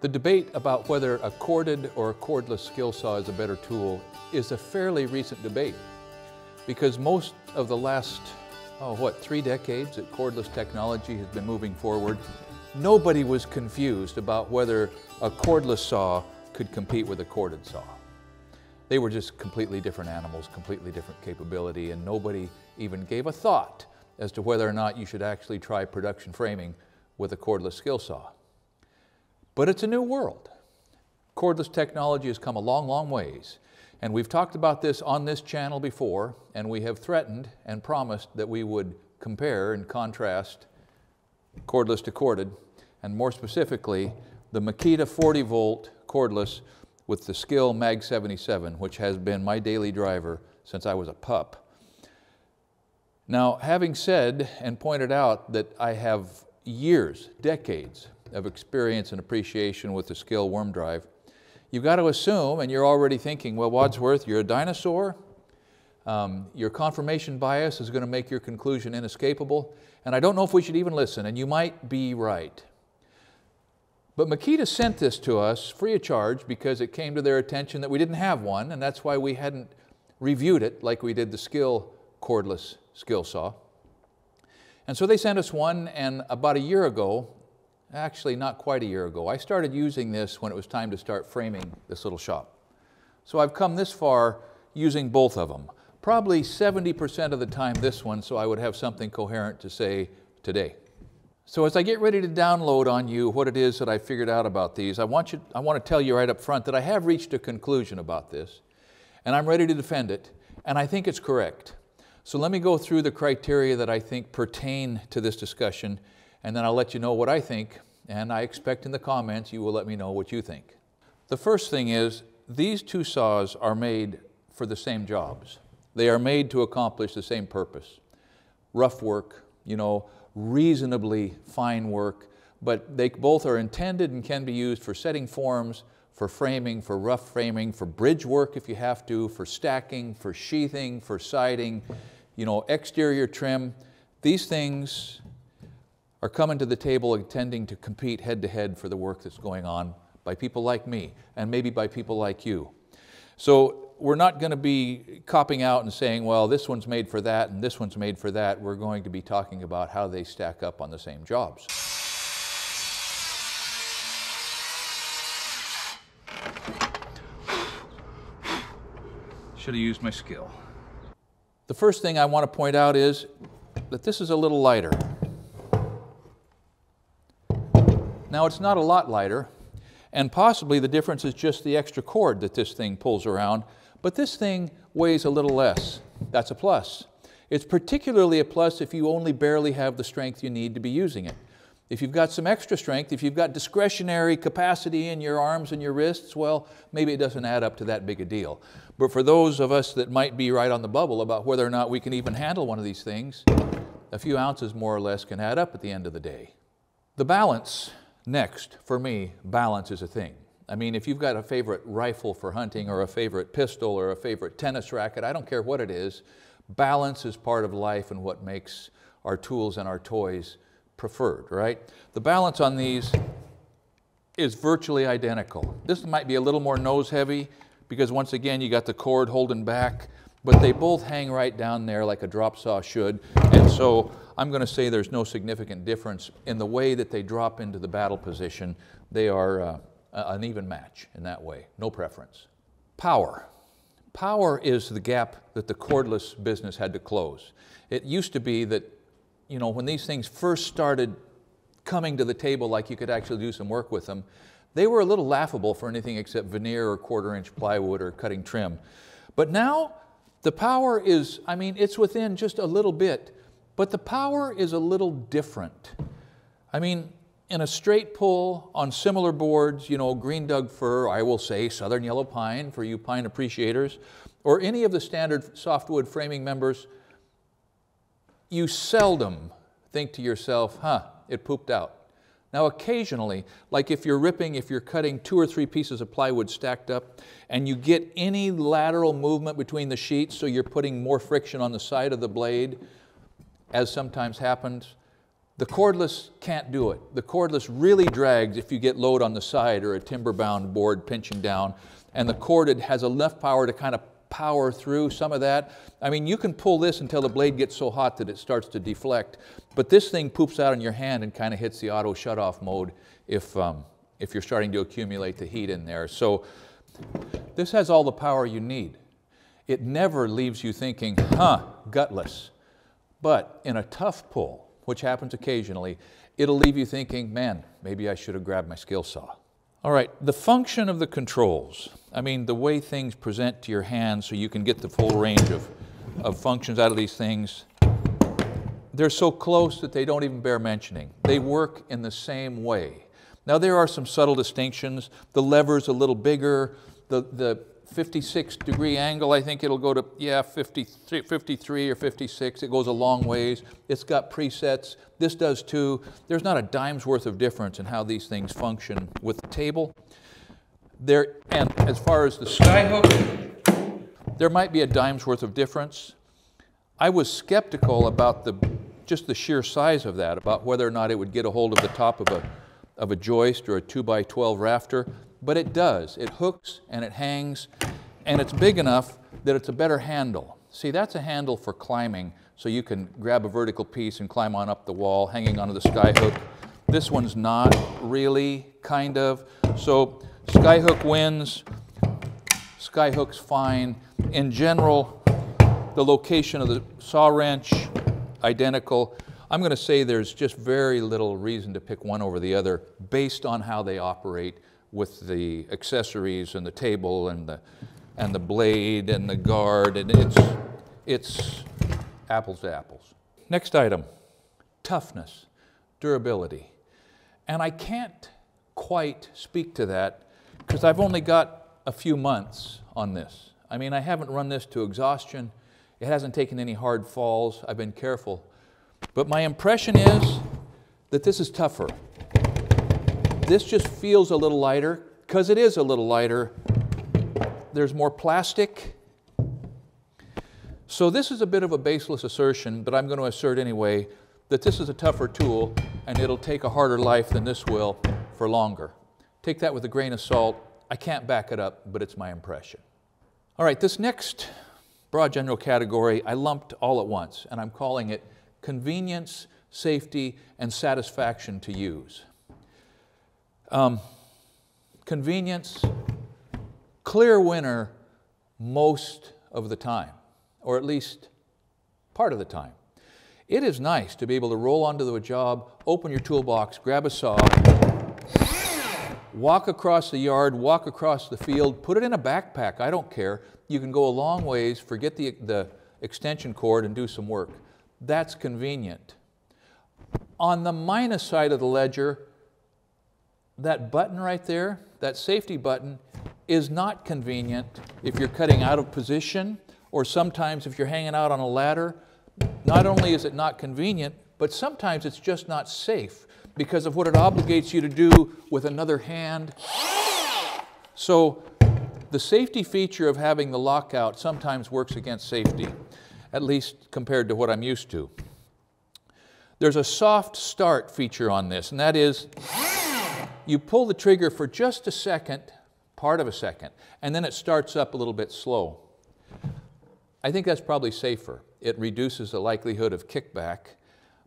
The debate about whether a corded or a cordless skill saw is a better tool is a fairly recent debate because most of the last, oh, what, three decades that cordless technology has been moving forward, nobody was confused about whether a cordless saw could compete with a corded saw. They were just completely different animals, completely different capability, and nobody even gave a thought as to whether or not you should actually try production framing with a cordless skill saw. But it's a new world. Cordless technology has come a long, long ways. And we've talked about this on this channel before, and we have threatened and promised that we would compare and contrast cordless to corded, and more specifically, the Makita 40 volt cordless with the Skil Mag 77, which has been my daily driver since I was a pup. Now, having said and pointed out that I have years, decades of experience and appreciation with the Skil worm drive, you've got to assume, and you're already thinking, well, Wadsworth, you're a dinosaur. Um, your confirmation bias is going to make your conclusion inescapable. And I don't know if we should even listen, and you might be right. But Makita sent this to us free of charge because it came to their attention that we didn't have one, and that's why we hadn't reviewed it like we did the Skil cordless skill saw. And so they sent us one, and about a year ago, actually not quite a year ago, I started using this when it was time to start framing this little shop. So I've come this far using both of them. Probably 70% of the time this one, so I would have something coherent to say today. So as I get ready to download on you what it is that I figured out about these, I want, you, I want to tell you right up front that I have reached a conclusion about this, and I'm ready to defend it, and I think it's correct. So let me go through the criteria that I think pertain to this discussion, and then I'll let you know what I think, and I expect in the comments you will let me know what you think. The first thing is, these two saws are made for the same jobs. They are made to accomplish the same purpose. Rough work, you know, reasonably fine work, but they both are intended and can be used for setting forms, for framing, for rough framing, for bridge work if you have to, for stacking, for sheathing, for siding, you know, exterior trim. These things are coming to the table intending to compete head to head for the work that's going on by people like me and maybe by people like you. So we're not going to be copping out and saying, well, this one's made for that and this one's made for that. We're going to be talking about how they stack up on the same jobs. Should have used my Skil. The first thing I want to point out is that this is a little lighter. Now it's not a lot lighter, and possibly the difference is just the extra cord that this thing pulls around, but this thing weighs a little less. That's a plus. It's particularly a plus if you only barely have the strength you need to be using it. If you've got some extra strength, if you've got discretionary capacity in your arms and your wrists, well, maybe it doesn't add up to that big a deal. But for those of us that might be right on the bubble about whether or not we can even handle one of these things, a few ounces more or less can add up at the end of the day. The balance Next, for me, balance is a thing. I mean, if you've got a favorite rifle for hunting or a favorite pistol or a favorite tennis racket, I don't care what it is, balance is part of life and what makes our tools and our toys preferred, right? The balance on these is virtually identical. This might be a little more nose heavy because once again, you got the cord holding back, but they both hang right down there like a drop saw should. And so I'm going to say there's no significant difference in the way that they drop into the battle position. They are uh, an even match in that way, no preference. Power. Power is the gap that the cordless business had to close. It used to be that, you know, when these things first started coming to the table like you could actually do some work with them, they were a little laughable for anything except veneer or quarter inch plywood or cutting trim. But now the power is, I mean, it's within just a little bit but the power is a little different. I mean, in a straight pull on similar boards, you know, green Doug fir, I will say southern yellow pine for you pine appreciators, or any of the standard softwood framing members, you seldom think to yourself, huh, it pooped out. Now occasionally, like if you're ripping, if you're cutting two or three pieces of plywood stacked up, and you get any lateral movement between the sheets, so you're putting more friction on the side of the blade, as sometimes happens, The cordless can't do it. The cordless really drags if you get load on the side or a timber bound board pinching down. And the corded has enough power to kind of power through some of that. I mean, you can pull this until the blade gets so hot that it starts to deflect. But this thing poops out in your hand and kind of hits the auto shut off mode if, um, if you're starting to accumulate the heat in there. So this has all the power you need. It never leaves you thinking, huh, gutless. But in a tough pull, which happens occasionally, it'll leave you thinking, man, maybe I should have grabbed my skill saw. All right, the function of the controls. I mean, the way things present to your hand so you can get the full range of, of functions out of these things, they're so close that they don't even bear mentioning. They work in the same way. Now, there are some subtle distinctions. The lever's a little bigger. The, the 56 degree angle, I think it'll go to, yeah, 53, 53 or 56. It goes a long ways. It's got presets. This does too. There's not a dime's worth of difference in how these things function with the table. There, and as far as the skyhook, there might be a dime's worth of difference. I was skeptical about the, just the sheer size of that, about whether or not it would get a hold of the top of a, of a joist or a 2 by 12 rafter but it does. It hooks and it hangs, and it's big enough that it's a better handle. See, that's a handle for climbing, so you can grab a vertical piece and climb on up the wall, hanging onto the skyhook. This one's not really, kind of. So skyhook wins, skyhook's fine. In general, the location of the saw wrench, identical. I'm going to say there's just very little reason to pick one over the other based on how they operate with the accessories and the table and the, and the blade and the guard, and it's, it's apples to apples. Next item, toughness, durability. And I can't quite speak to that because I've only got a few months on this. I mean, I haven't run this to exhaustion. It hasn't taken any hard falls. I've been careful. But my impression is that this is tougher. This just feels a little lighter because it is a little lighter. There's more plastic. So this is a bit of a baseless assertion, but I'm going to assert anyway that this is a tougher tool and it'll take a harder life than this will for longer. Take that with a grain of salt. I can't back it up, but it's my impression. All right, this next broad general category I lumped all at once, and I'm calling it convenience, safety, and satisfaction to use. Um, convenience, clear winner most of the time, or at least part of the time. It is nice to be able to roll onto a job, open your toolbox, grab a saw, walk across the yard, walk across the field, put it in a backpack, I don't care. You can go a long ways, forget the, the extension cord and do some work. That's convenient. On the minus side of the ledger, that button right there, that safety button, is not convenient if you're cutting out of position or sometimes if you're hanging out on a ladder. Not only is it not convenient, but sometimes it's just not safe because of what it obligates you to do with another hand. So the safety feature of having the lockout sometimes works against safety, at least compared to what I'm used to. There's a soft start feature on this, and that is you pull the trigger for just a second, part of a second, and then it starts up a little bit slow. I think that's probably safer. It reduces the likelihood of kickback,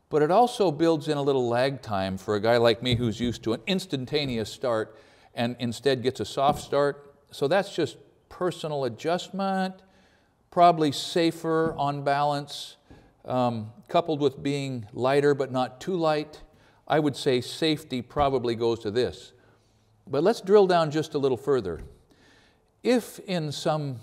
but it also builds in a little lag time for a guy like me who's used to an instantaneous start and instead gets a soft start. So that's just personal adjustment, probably safer on balance, um, coupled with being lighter but not too light. I would say safety probably goes to this. But let's drill down just a little further. If in some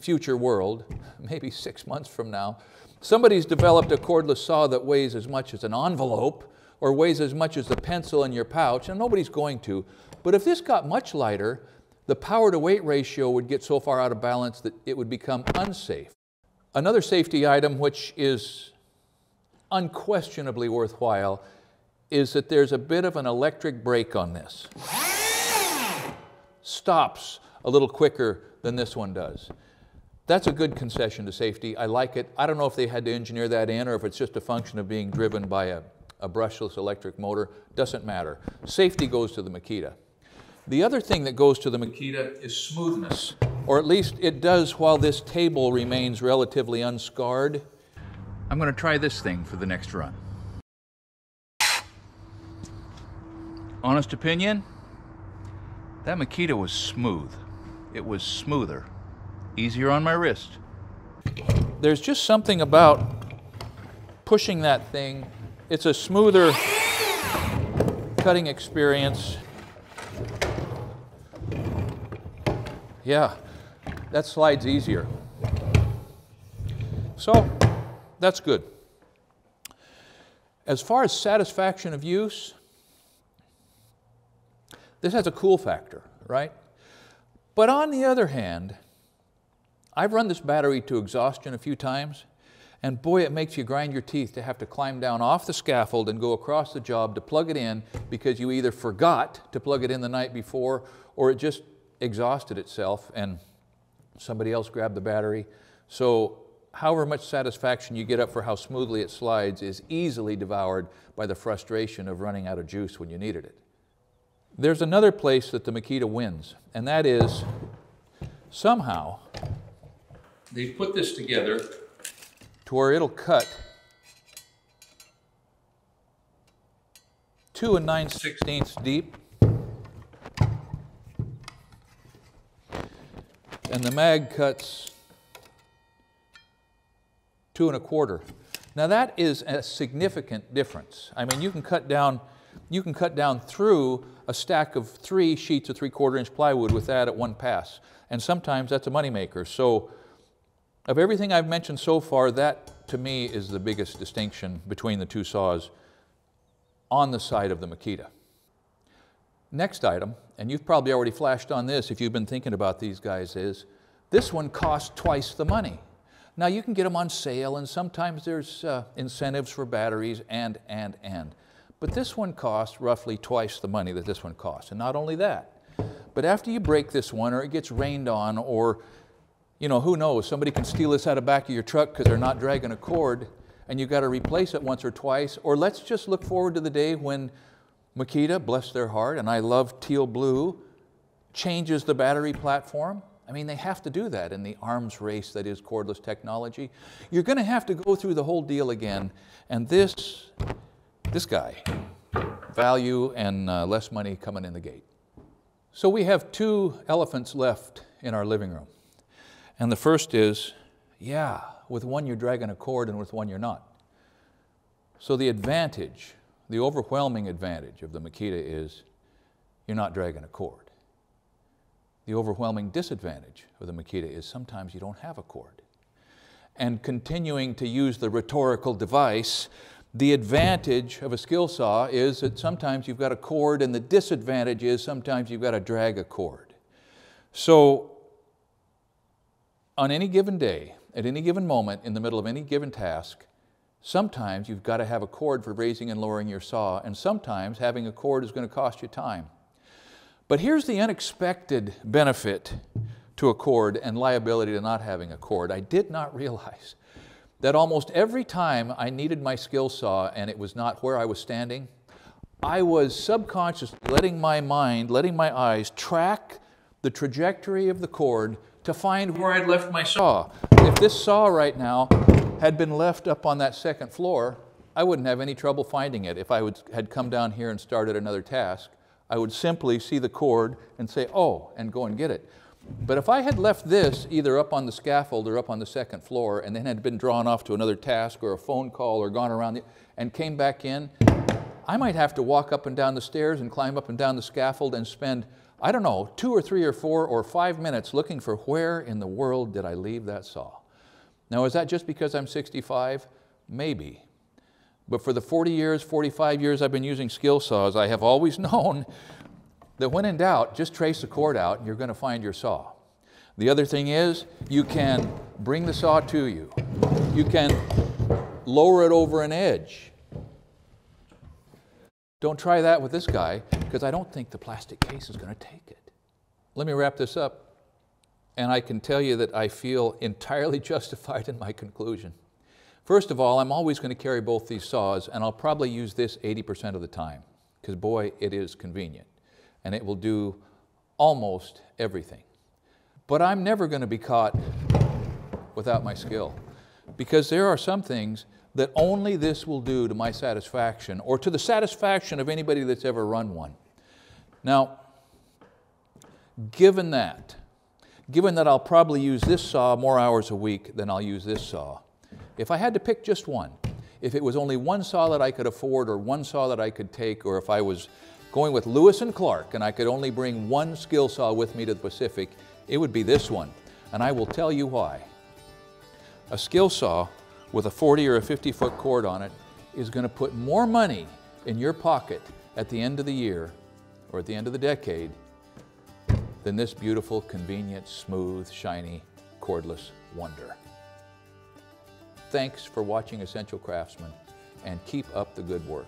future world, maybe six months from now, somebody's developed a cordless saw that weighs as much as an envelope or weighs as much as the pencil in your pouch, and nobody's going to, but if this got much lighter, the power to weight ratio would get so far out of balance that it would become unsafe. Another safety item which is unquestionably worthwhile is that there's a bit of an electric brake on this. Stops a little quicker than this one does. That's a good concession to safety. I like it. I don't know if they had to engineer that in or if it's just a function of being driven by a, a brushless electric motor, doesn't matter. Safety goes to the Makita. The other thing that goes to the Makita is smoothness, or at least it does while this table remains relatively unscarred. I'm going to try this thing for the next run. Honest opinion, that Makita was smooth. It was smoother, easier on my wrist. There's just something about pushing that thing. It's a smoother cutting experience. Yeah, that slides easier. So that's good. As far as satisfaction of use, this has a cool factor, right? But on the other hand, I've run this battery to exhaustion a few times, and boy, it makes you grind your teeth to have to climb down off the scaffold and go across the job to plug it in because you either forgot to plug it in the night before or it just exhausted itself and somebody else grabbed the battery. So however much satisfaction you get up for how smoothly it slides is easily devoured by the frustration of running out of juice when you needed it. There's another place that the Makita wins, and that is somehow they put this together to where it'll cut two and nine sixteenths deep. And the mag cuts two and a quarter. Now that is a significant difference. I mean, you can cut down, you can cut down through a stack of three sheets of three quarter inch plywood with that at one pass. And sometimes that's a moneymaker. So of everything I've mentioned so far, that to me is the biggest distinction between the two saws on the side of the Makita. Next item, and you've probably already flashed on this if you've been thinking about these guys, is this one costs twice the money. Now you can get them on sale and sometimes there's uh, incentives for batteries and, and, and. But this one costs roughly twice the money that this one costs. And not only that, but after you break this one or it gets rained on or you know, who knows? Somebody can steal this out of back of your truck because they're not dragging a cord and you've got to replace it once or twice. Or let's just look forward to the day when Makita, bless their heart, and I love teal blue, changes the battery platform. I mean, they have to do that in the arms race that is cordless technology. You're going to have to go through the whole deal again. And this, this guy, value and uh, less money coming in the gate. So we have two elephants left in our living room. And the first is, yeah, with one you're dragging a cord and with one you're not. So the advantage, the overwhelming advantage of the Makita is you're not dragging a cord. The overwhelming disadvantage of the Makita is sometimes you don't have a cord. And continuing to use the rhetorical device, the advantage of a skill saw is that sometimes you've got a cord and the disadvantage is sometimes you've got to drag a cord. So on any given day, at any given moment, in the middle of any given task, sometimes you've got to have a cord for raising and lowering your saw, and sometimes having a cord is going to cost you time. But here's the unexpected benefit to a cord and liability to not having a cord. I did not realize that almost every time I needed my skill saw and it was not where I was standing, I was subconsciously letting my mind, letting my eyes track the trajectory of the cord to find where I'd left my saw. If this saw right now had been left up on that second floor, I wouldn't have any trouble finding it. If I would, had come down here and started another task, I would simply see the cord and say, oh, and go and get it. But if I had left this either up on the scaffold or up on the second floor and then had been drawn off to another task or a phone call or gone around the, and came back in, I might have to walk up and down the stairs and climb up and down the scaffold and spend I don't know, two or three or four or five minutes looking for where in the world did I leave that saw. Now, is that just because I'm 65? Maybe. But for the 40 years, 45 years I've been using skill saws, I have always known that when in doubt, just trace the cord out and you're going to find your saw. The other thing is, you can bring the saw to you. You can lower it over an edge. Don't try that with this guy because I don't think the plastic case is going to take it. Let me wrap this up. And I can tell you that I feel entirely justified in my conclusion. First of all, I'm always going to carry both these saws and I'll probably use this 80% of the time because boy, it is convenient and it will do almost everything. But I'm never going to be caught without my Skil because there are some things that only this will do to my satisfaction or to the satisfaction of anybody that's ever run one. Now, given that, given that I'll probably use this saw more hours a week than I'll use this saw, if I had to pick just one, if it was only one saw that I could afford or one saw that I could take, or if I was going with Lewis and Clark and I could only bring one skill saw with me to the Pacific, it would be this one. And I will tell you why. A skill saw with a 40 or a 50 foot cord on it is going to put more money in your pocket at the end of the year or at the end of the decade than this beautiful, convenient, smooth, shiny, cordless wonder. Thanks for watching Essential Craftsman and keep up the good work.